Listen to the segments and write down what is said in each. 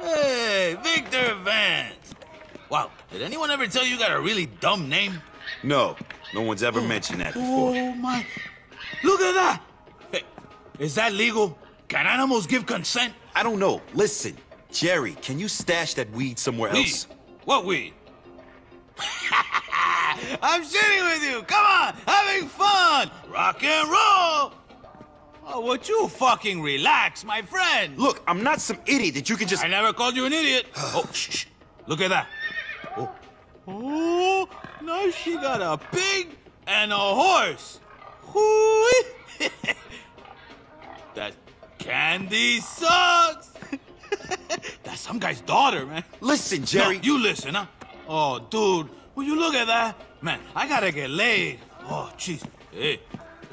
Hey, Victor Vance. Wow, did anyone ever tell you you got a really dumb name? No, no one's ever mentioned that before. Oh my. Look at that. Hey, is that legal? Can animals give consent? I don't know. Listen, Jerry, can you stash that weed somewhere Weed? else? What weed? I'm shitting with you. Come on, having fun. Rock and roll. Oh, would you fucking relax, my friend? Look, I'm not some idiot that you can just... I never called you an idiot. oh, shh, shh. Look at that. Oh. oh, now she got a pig and a horse. That candy sucks. That's some guy's daughter, man. Listen, Jerry. No, you listen, huh? Oh, dude, will you look at that? Man, I gotta get laid. Oh, jeez. Hey,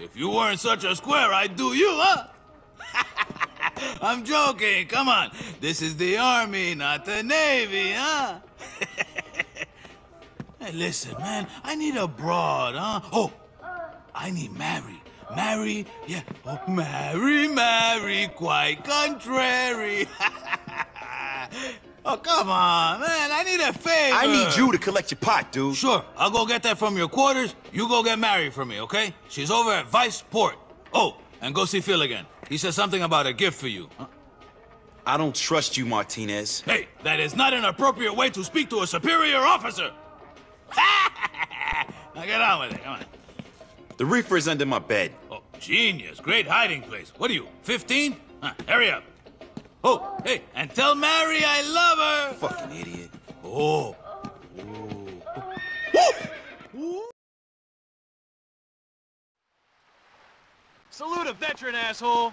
if you weren't such a square, I'd do you, huh? I'm joking. Come on. This is the army, not the navy, huh? hey, listen, man. I need a broad, huh? Oh, I need Mary. Mary, yeah. Oh, Mary, Mary, quite contrary. oh, come on, man. I need a favor. I need you to collect your pot, dude. Sure, I'll go get that from your quarters. You go get Mary for me, okay? She's over at Viceport. Oh, and go see Phil again. He said something about a gift for you. Huh? I don't trust you, Martinez. Hey, that is not an appropriate way to speak to a superior officer. now get on with it, come on. The reefer is under my bed. Oh, genius. Great hiding place. What are you, 15? Huh, hurry up. Oh, hey, and tell Mary I love her. Fucking idiot. Oh. Salute a veteran, asshole!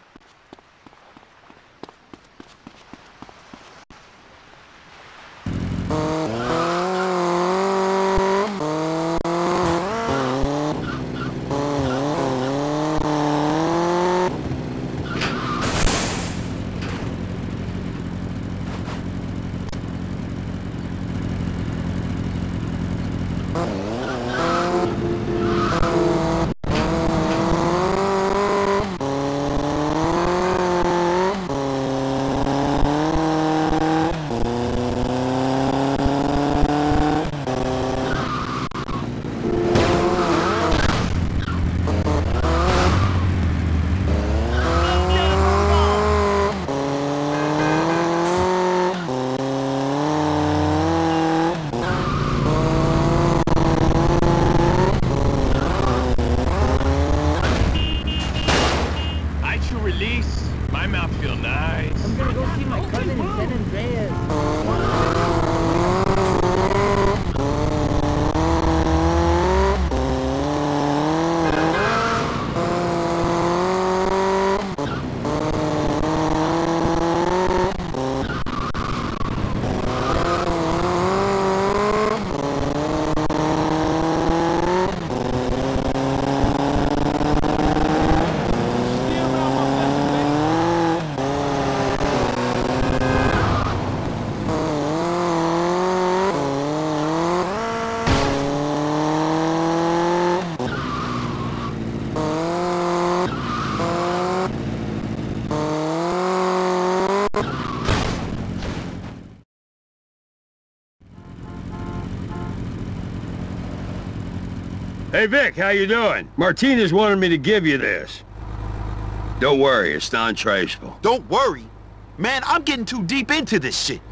Hey Vic, how you doing? Martinez wanted me to give you this. Don't worry, it's non-traceable. Don't worry. Man, I'm getting too deep into this shit.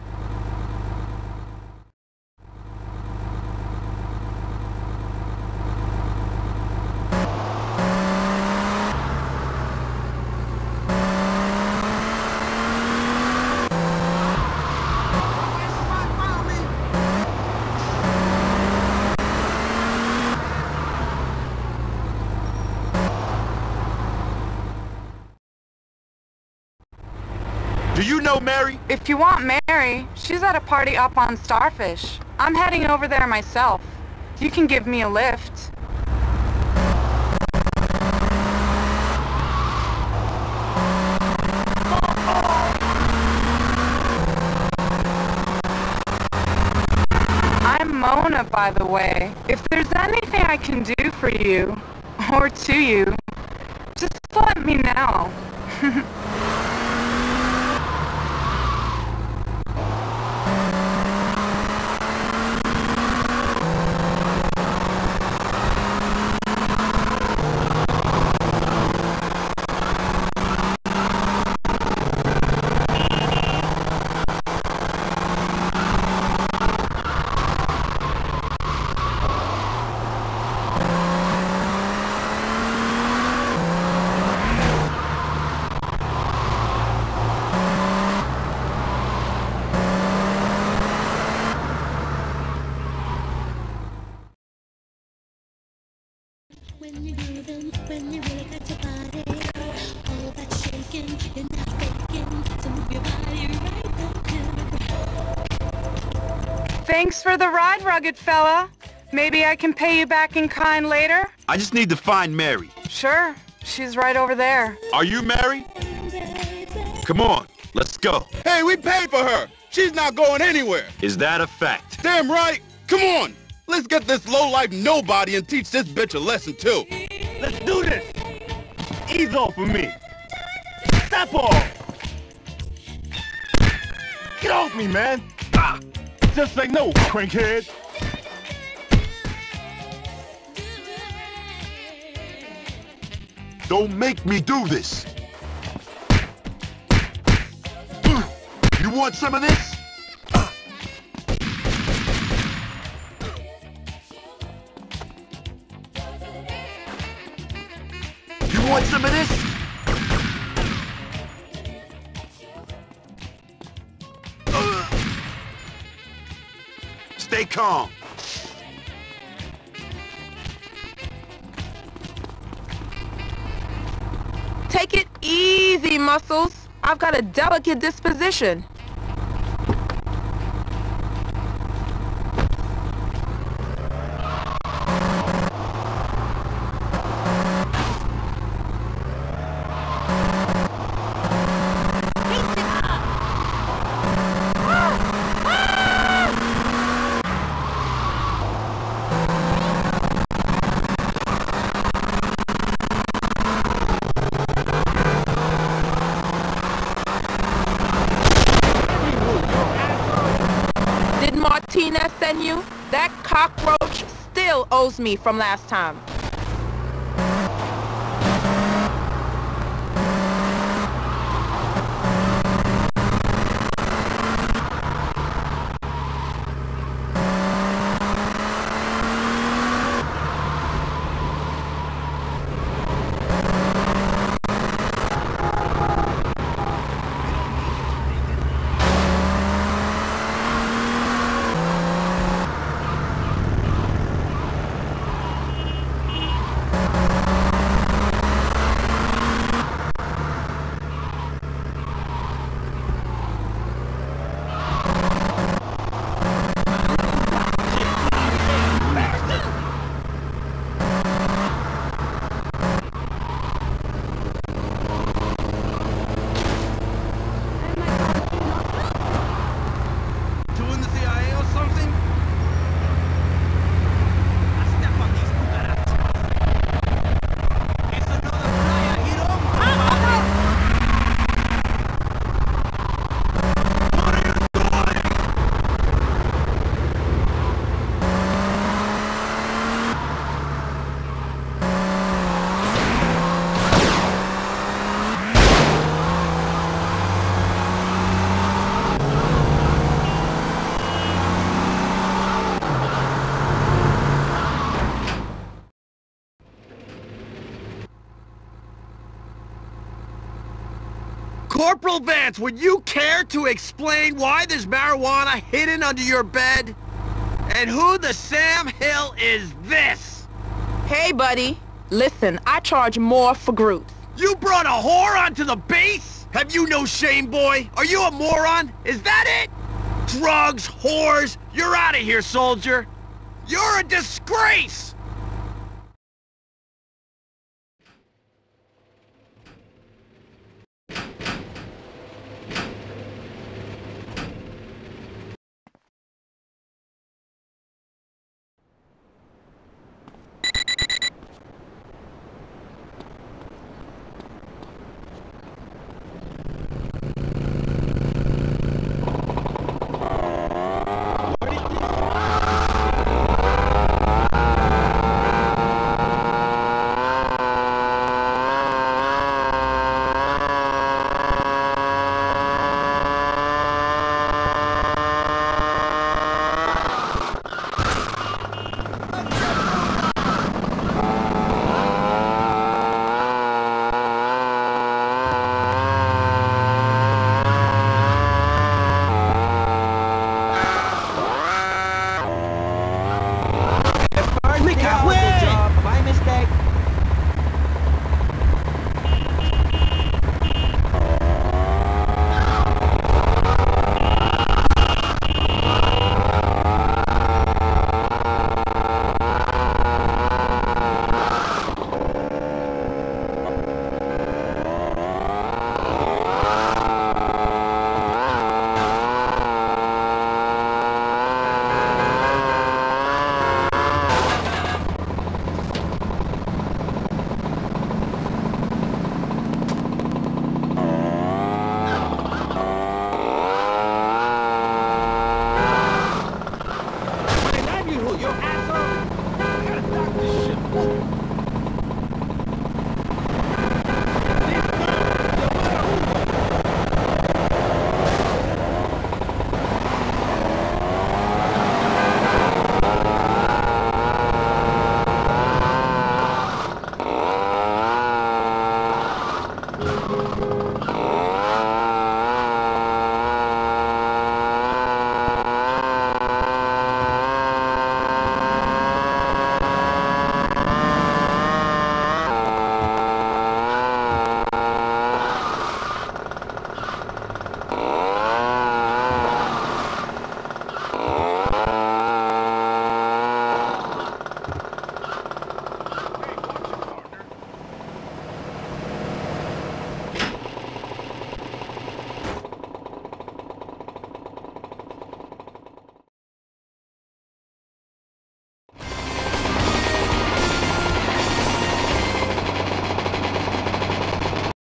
Do you Mary? If you want Mary, she's at a party up on Starfish. I'm heading over there myself. You can give me a lift. I'm Mona, by the way. If there's anything I can do for you, or to you, just let me know. Thanks for the ride, rugged fella. Maybe I can pay you back in kind later? I just need to find Mary. Sure. She's right over there. Are you Mary? Come on, let's go. Hey, we paid for her. She's not going anywhere. Is that a fact? Damn right. Come on. Let's get this low-life nobody and teach this bitch a lesson, too. Let's do this! Ease off of me! Step off! Get off me, man! Ah! Just say no, crankhead! Don't make me do this. You want some of this? You want some of this? Stay calm. Take it easy, Muscles. I've got a delicate disposition. Did You? That cockroach still owes me from last time. Doing the CIA or something? I step on these cucarachas. It's another playa, Hiro. What are you doing? Corporal Vance, would you care to explain why there's marijuana hidden under your bed? And who the Sam Hill is this? Hey, buddy. Listen, I charge more for groups. You brought a whore onto the base? Have you no shame, boy? Are you a moron? Is that it? Drugs, whores, you're out of here, soldier. You're a disgrace!